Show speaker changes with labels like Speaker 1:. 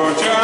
Speaker 1: Georgia.